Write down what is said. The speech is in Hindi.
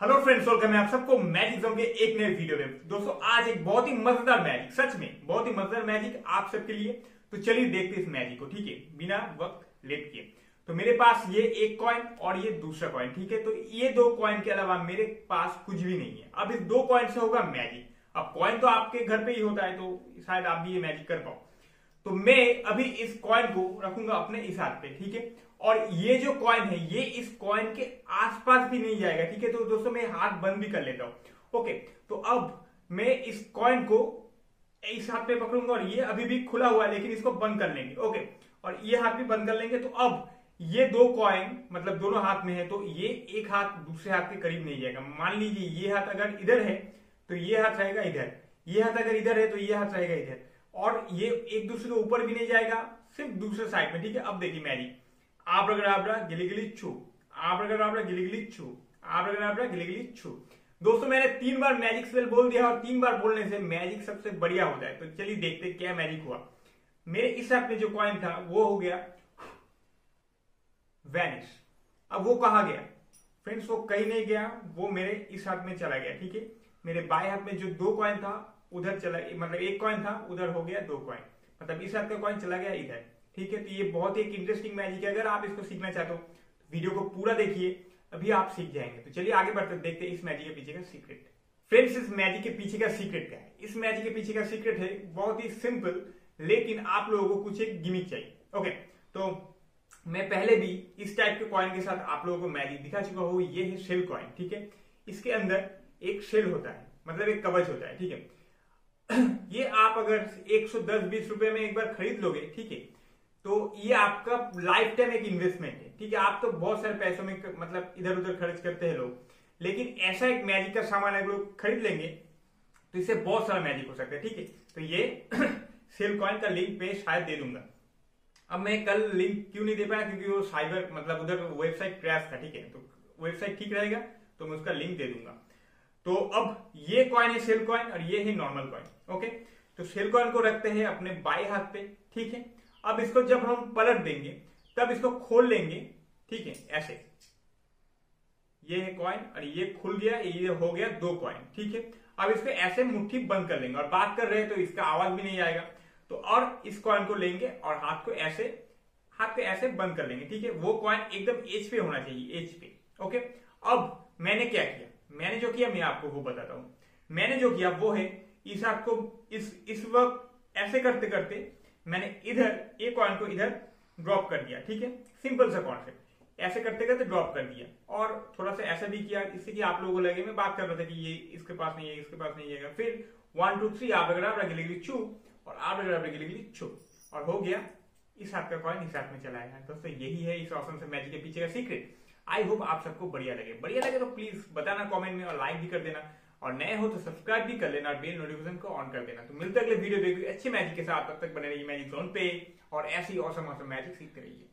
हेलो फ्रेंड्स वेलकम है आप सबको मैजिक जोन के एक नए वीडियो में। दोस्तों, आज एक बहुत ही मज़ेदार मैजिक सच में बहुत ही मज़ेदार मैजिक आप सबके लिए। तो चलिए देखते इस मैजिक को, ठीक है? बिना वक्त लेट किए। तो मेरे पास ये एक कॉइन और ये दूसरा कॉइन ठीक है? तो ये दो कॉइन के अलावा मेरे पास कुछ भी नहीं है। अब इस दो कॉइन से होगा मैजिक अब कॉइन तो आपके घर पे ही होता है तो शायद आप भी ये मैजिक कर पाओ। तो मैं अभी इस कॉइन को रखूँगा अपने इस हाथ पे, ठीक है? और ये जो कॉइन है, ये इस कॉइन के आसपास भी नहीं जाएगा, ठीक है? तो दोस्तों, मैं हाथ बंद भी कर लेता हूँ। ओके तो अब मैं इस कॉइन को इस हाथ पे पकड़ूँगा और ये अभी भी खुला हुआ है, लेकिन इसको बंद कर लेंगे, ओके? और ये हाथ भी बंद कर लेंगे तो अब ये दो कॉइन मतलब दोनों हाथ में है तो ये एक हाथ दूसरे हाथ के करीब नहीं जाएगा। मान लीजिए ये हाथ अगर इधर है तो ये हाथ रहेगा इधर, ये हाथ अगर इधर है तो ये हाथ रहेगा इधर। और ये एक दूसरे के ऊपर भी नहीं जाएगा, सिर्फ़ दूसरे साइड में, ठीक है? अब देखिए मैजिक आप रगड़ आबरा गिली गिली छू, आप रगड़ आबरा गिली गिली छू, आप रगड़ आबरा गिली गिली छू। दोस्तों, मैंने तीन बार मैजिक स्पेल बोल दिया और तीन बार बोलने से मैजिक सबसे बढ़िया होता है तो चलिए देखते क्या मैजिक हुआ। मेरे इस हाथ में जो कॉइन था, वो हो गया वैनिश अब वो कहा गया? फ्रेंड्स वो कहीं नहीं गया, वो मेरे इस हाथ में चला गया, ठीक है? मेरे बाएँ हाथ में जो दो कॉइन था उधर चला मतलब एक कॉइन था, उधर हो गया दो कॉइन मतलब इस हाथ का कॉइन चला गया इधर. ठीक है तो ये बहुत ही एक इंटरेस्टिंग मैजिक है, अगर आप इसको सीखना चाहते हो तो वीडियो को पूरा देखिए, अभी आप सीख जाएँगे. तो चलिए आगे बढ़ते, देखते हैं इस मैजिक के पीछे का सीक्रेट फ्रेंड्स इस मैजिक के पीछे का सीक्रेट क्या है? इस मैजिक के पीछे का सीक्रेट है, बहुत ही सिंपल लेकिन आप लोगों को कुछ एक गिमिक चाहिए. ओके तो मैं पहले भी इस टाइप के कॉइन के साथ आप लोगों को मैजिक दिखा चुका हूँ. ये है शेल कॉइन ठीक है? इसके अंदर एक शेल होता है मतलब एक कवच होता है, ठीक है? ये आप अगर 110-20 रुपए में एक बार खरीद लोगे, ठीक है तो ये आपका लाइफ टाइम एक इन्वेस्टमेंट है, ठीक है, आप तो बहुत सारे पैसों में मतलब इधर उधर खर्च करते हैं लोग, लेकिन ऐसा एक मैजिक का सामान अगर लोग खरीद लेंगे तो इससे बहुत सारा मैजिक हो सकता है, ठीक है तो ये सेल कॉइन का लिंक पे शायद दे दूँगा। अब मैं कल लिंक क्यों नहीं दे पाया? क्योंकि वो साइबर मतलब उधर वेबसाइट क्रैश था, ठीक है तो वेबसाइट ठीक रहेगा तो मैं उसका लिंक दे दूँगा। तो अब ये कॉइन है सेल कॉइन और ये है नॉर्मल कॉइन ओके तो सेल कॉइन को रखते हैं अपने बाएँ हाथ पे, ठीक है? अब इसको जब हम पलट देंगे, तब इसको खोल लेंगे, ठीक है? ऐसे। ये है कॉइन और ये खुल गया, ये हो गया दो कॉइन ठीक है? अब इसको ऐसे मुट्ठी बंद कर लेंगे और बात कर रहे हैं तो इसका आवाज़ भी नहीं आएगा। तो और इस कॉइन को लेंगे और हाथ को ऐसे, हाथ को ऐसे बंद कर लेंगे, ठीक है? वो कॉइन एकदम एच पे होना चाहिए एच पे ओके अब मैंने क्या किया? मैंने जो किया, मैं आपको वो बताता हूँ। मैंने जो किया, वो है इस हाथ को इस इस वक्त ऐसे करते करते मैंने इधर, एक कॉइन को इधर ड्रॉप कर दिया, ठीक है? सिंपल सा कॉन्सेप्ट ऐसे करते करते ड्रॉप कर दिया। और थोड़ा सा ऐसा भी किया, इससे कि आप लोगों को लगे, मैं बात कर रहा था कि ये इसके पास नहीं है, इसके पास नहीं है। फिर वन टू थ्री आप अगर आप रगली छू और आप अगर आप रगली छू और हो गया, इस हाथ का कॉइन इस हाथ में चला है दोस्तों यही है इस ऑप्शन से मैजिक के पीछे का सीक्रेट आई होप आप सबको बढ़िया लगे। बढ़िया लगे तो प्लीज़ बताना कॉमेंट में और लाइक भी कर देना। और नए हो तो सब्सक्राइब भी कर लेना और बेल नोटिफिकेशन को ऑन कर देना। तो मिलते अगले वीडियो देखिए अच्छे मैजिक के साथ तब तक बने रहिए मैजिक जोन पे और ऐसी औसम औसम मैजिक सीखते रहिए।